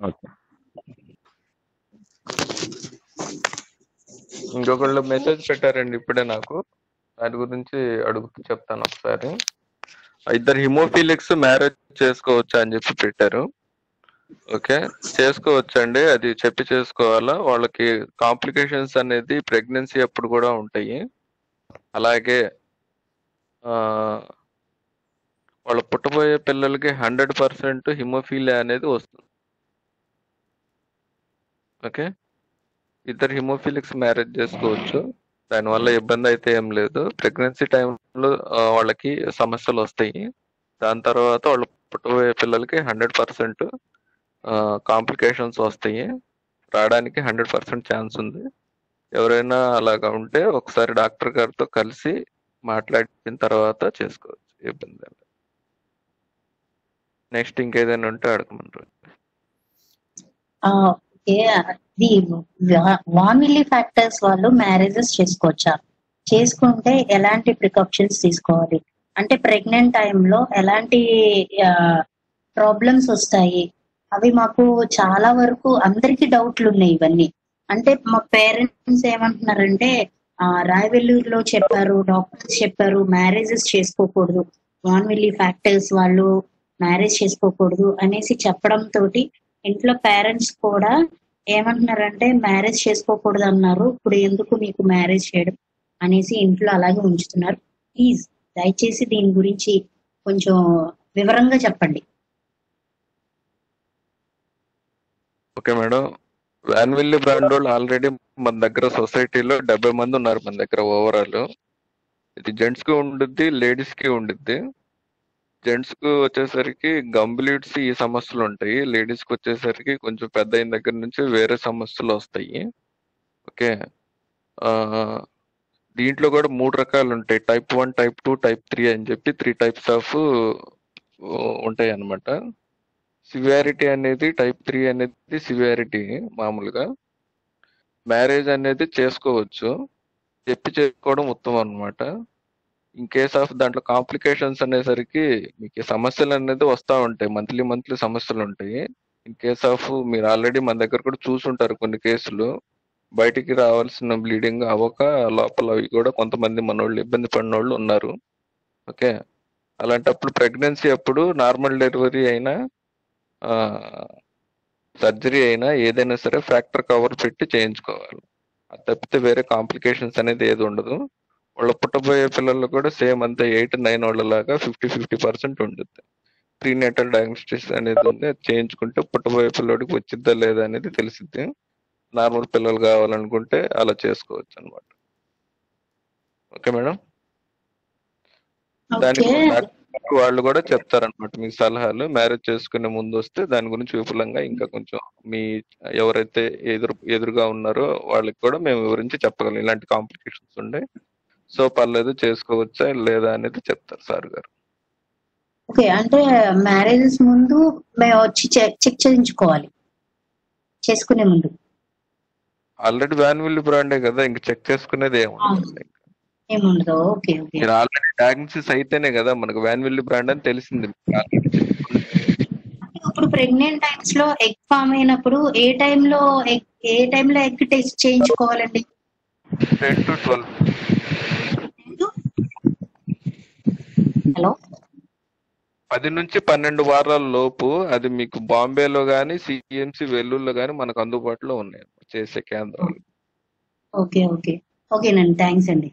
Okay. ఇంకొకళ్ళు message పెట్టారండి ఇప్పుడే నాకు. దాని గురించి అడుగుతూ చెప్తాను ఒకసారి. ఇద్దరు హిమోఫిలిక్స్ మ్యారేజ్ చేసుకోవచ్చా అని చెప్పి పెట్టారు. ఓకే. చేసుకోవచ్చండి. అది చెప్పి చేసుకోవాలా? వాళ్ళకి కాంప్లికేషన్స్ అనేది ప్రెగ్నెన్సీ అప్పుడు కూడా ఉంటాయి. అలాగే వాళ్ళు వాళ్ళ పుట్టబోయే పిల్లలకి హండ్రెడ్ పర్సెంట్ హిమోఫీలియా అనేది వస్తుంది. ఓకే? ఇద్దరు హిమోఫిలిక్స్ మ్యారేజ్ చేసుకోవచ్చు. దానివల్ల ఇబ్బంది అయితే ఏం లేదు. ప్రెగ్నెన్సీ టైంలో వాళ్ళకి సమస్యలు వస్తాయి. దాని తర్వాత వాళ్ళు పుట్టబోయే పిల్లలకి హండ్రెడ్ పర్సెంట్ కాంప్లికేషన్స్ వస్తాయి. రావడానికి హండ్రెడ్ పర్సెంట్ ఛాన్స్ ఉంది. ఎవరైనా అలాగా ఉంటే ఒకసారి డాక్టర్ గారితో కలిసి మాట్లాడిన తర్వాత చేసుకోవచ్చు. ఇబ్బంది నెక్స్ట్ ఇంకేదైనా ఉంటే అడగమంటారు ఆ, ఓకే ఇది వామిలీ ఫ్యాక్టర్స్ వాళ్ళు మ్యారేజెస్ చేసుకోవచ్చా? చేసుకుంటే ఎలాంటి ప్రికాషన్స్ తీసుకోవాలి? అంటే ప్రెగ్నెంట్ టైంలో ఎలాంటి ప్రాబ్లమ్స్ వస్తాయి? అవి మాకు చాలా వరకు అందరికి డౌట్లు ఉన్నాయి ఇవన్నీ. అంటే మా పేరెంట్స్ ఏమంటున్నారంటే ఆ, రాయవెల్లూరులో చెప్పారు డాక్టర్స్ చెప్పారు మ్యారేజెస్ చేసుకోకూడదు. వాన్విల్లీ ఫ్యాక్టర్స్ వాళ్ళు మ్యారేజ్ చేసుకోకూడదు అనేసి చెప్పడం తోటి ఇంట్లో పేరెంట్స్ కూడా ఏమంటున్నారంటే మ్యారేజ్ చేసుకోకూడదు అన్నారు ఇప్పుడు ఎందుకు మీకు మ్యారేజ్ చేయడం? అనేసి ఇంట్లో అలాగే ఉంచుతున్నారు. ప్లీజ్ దయచేసి దీని గురించి కొంచెం వివరంగా చెప్పండి. Okay madam. వ్యాన్విల్లీ బ్రాండ్ వాళ్ళు ఆల్రెడీ మన దగ్గర సొసైటీలో డెబ్బై మంది ఉన్నారు మన దగ్గర ఓవరాల్ ఇది జెంట్స్కి ఉండుద్ది లేడీస్కి ఉండుద్ది. జెంట్స్కు వచ్చేసరికి గంబులీడ్స్ ఈ సమస్యలు ఉంటాయి. లేడీస్కి వచ్చేసరికి కొంచెం పెద్ద అయిన దగ్గర నుంచి వేరే సమస్యలు వస్తాయి. ఓకే. దీంట్లో కూడా మూడు రకాలు ఉంటాయి. Type one type two type three అని చెప్పి త్రీ టైప్స్ ఆఫ్ ఉంటాయి అన్నమాట. సివియారిటీ అనేది టైప్ త్రీ అనేది సివియారిటీ మామూలుగా. మ్యారేజ్ అనేది చేసుకోవచ్చు. చెప్పి చేసుకోవడం ఉత్తమం అన్నమాట. ఇన్ కేస్ ఆఫ్ దాంట్లో కాంప్లికేషన్స్ అనేసరికి మీకు సమస్యలు అనేది వస్తూ ఉంటాయి. మంత్లీ మంత్లీ సమస్యలు ఉంటాయి. ఇన్ కేస్ ఆఫ్ మీరు ఆల్రెడీ మన దగ్గర కూడా చూసుంటారు కొన్ని కేసులు. బయటికి రావాల్సిన బ్లీడింగ్ అవ్వక లోపల అవి కూడా కొంతమంది మనోళ్ళు ఇబ్బంది పడిన వాళ్ళు ఉన్నారు. ఓకే అలాంటప్పుడు ప్రెగ్నెన్సీ అప్పుడు నార్మల్ డెలివరీ అయినా సర్జరీ అయినా ఏదైనా సరే ఫ్రాక్టర్ కవర్ పెట్టి చేయించుకోవాలి. అది తప్పితే వేరే కాంప్లికేషన్స్ అనేది ఏది ఉండదు. వాళ్ళ పుట్టబోయే పిల్లలు కూడా సేమ్ అంతే ఎయిట్ నైన్ వాళ్ళలాగా ఫిఫ్టీ ఫిఫ్టీ పర్సెంట్ ఉంటుంది ప్రీనేటల్ డయాగ్నోస్టిక్స్ అనేది ఉంది. అది చేయించుకుంటే పుట్టబోయే పిల్లడికి వచ్చిద్దా లేదా అనేది తెలిసిద్ది. నార్మల్ పిల్లలు కావాలనుకుంటే అలా చేసుకోవచ్చు అనమాట ఓకే మేడం? దానికి వాళ్ళు కూడా చెప్తారనమాట మీ సలహాలు. మ్యారేజ్ చేసుకునే ముందు వస్తే దాని గురించి విపులంగా ఇంకా కొంచెం మీ ఎవరైతే ఎదురు ఎదురుగా ఉన్నారో వాళ్ళకి కూడా మేము వివరించి చెప్పగలం. ఇలాంటి కాంప్లికేషన్స్ ఉండే సో పర్లేదు చేసుకోవచ్చా లేదా అనేది చెప్తారు సార్ గారు. ఓకే అంటే మ్యారేజెస్ ముందు మేము వచ్చి చెక్ చెక్ చేయించుకోవాలి. చేసుకునే ముందు. ఆల్రెడీ వ్యాన్ విల్ బ్రాండే కదా ఇంక చెక్ చేసుకునేది ఏముంటుంది ఏముండదు ఓకే ఓకే. ఆల్రెడీ డయాగ్నోసిస్ అయితేనే కదా మనకు వ్యాన్ విల్ బ్రాండ్ అని తెలిసింది. ఇప్పుడు ప్రెగ్నెంట్ టైమ్స్లో ఎగ్ ఫామ్ అయినప్పుడు ఏ టైంలో ఏ టైంలో egg test చేయించుకోవాలండి? Ten to twelve hello? పది నుంచి పన్నెండు వారాల లోపు అది మీకు బాంబేలో గానీ సిఎంసి వెల్లుల్లో గానీ మనకు అందుబాటులో ఉన్నాయి. చేసే కేంద్రాలు. Okay okay. ఓకేనండి. థ్యాంక్స్ అండి.